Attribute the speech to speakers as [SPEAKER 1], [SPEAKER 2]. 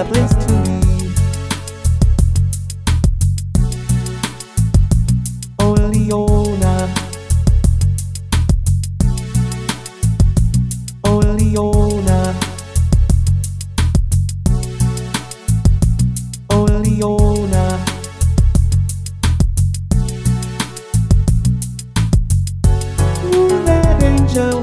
[SPEAKER 1] a place to be. Oh, Leona. Oh, Leona. Oh, Leona. Ooh, that angel